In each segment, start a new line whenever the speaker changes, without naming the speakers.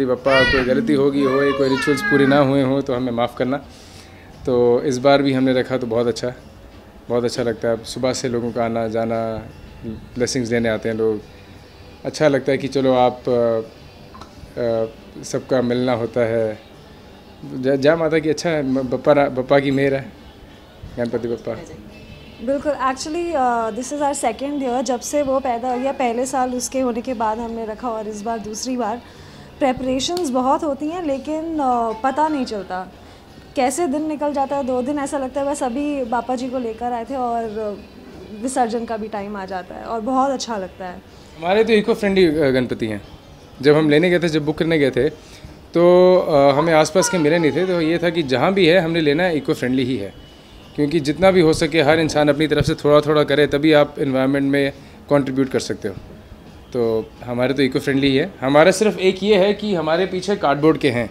गणपति बप्पा कोई गलती होगी हो कोई रिचुअल्स पूरे ना हुए हों तो हमें माफ़ करना। तो इस बार भी हमने रखा तो बहुत अच्छा बहुत अच्छा लगता है। सुबह से लोगों का आना जाना ब्लेसिंग्स देने आते हैं लोग। अच्छा लगता है कि चलो आप सबका मिलना होता है। जा, जा माता की अच्छा है बप्पा बप्पा की मेहर है। गणपति बप्पा
बिल्कुल actually this is our second year जब से वो पैदा हो गया पहले साल उसके होने के बाद हमने रखा और इस बार दूसरी बार। प्रेपरेशंस बहुत होती हैं, लेकिन पता नहीं चलता। कैसे दिन निकल जाता है? दो दिन ऐसा लगता है, बस अभी पापा जी को लेकर आए थे और विसर्जन का भी टाइम आ जाता है और बहुत अच्छा लगता है।
हमारे तो इको फ्रेंडली गणपति हैं। जब हम लेने गए थे, जब बुक करने गए थे तो हमें आसपास के मिले नहीं थे तो ये था कि जहाँ भी है, हमने लेना है इको फ्रेंडली ही है। क्योंकि जितना भी हो सके, हर इंसान अपनी तरफ़ से थोड़ा थोड़ा करे, तभी आप इन्वायरमेंट में कंट्रीब्यूट कर सकते हो। तो हमारे तो इको फ्रेंडली ही है। हमारा सिर्फ़ एक ये है कि हमारे पीछे कार्डबोर्ड के हैं।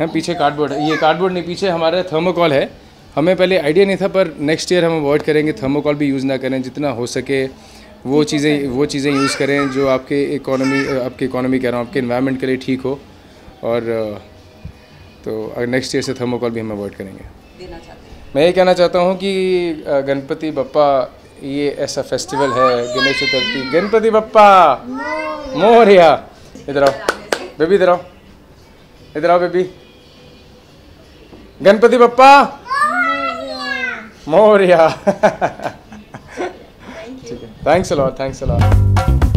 हम पीछे कार्डबोर्ड है। ये कार्डबोर्ड नहीं पीछे हमारा थर्मोकॉल है। हमें पहले आइडिया नहीं था पर नेक्स्ट ईयर हम अवॉइड करेंगे। थर्मोकॉल भी यूज़ ना करें जितना हो सके वो चीज़ें वो चीज़ें यूज़ करें जो आपके इकोनॉमी आपकी इकोनॉमी कह रहा हूँ आपके इन्वायरमेंट के लिए ठीक हो। और तो नेक्स्ट ईयर से थर्मोकॉल भी हम अवॉइड करेंगे।
देना
मैं ये कहना चाहता हूँ कि गणपति बप्पा ये ऐसा फेस्टिवल है गणेश चतुर्थी गणपति बप्पा मोरिया! इधर आओ। बेबी, इधर आओ। इधर आओ, बेबी। गणपति बप्पा मोरिया! ठीक है। Thanks a lot thanks a lot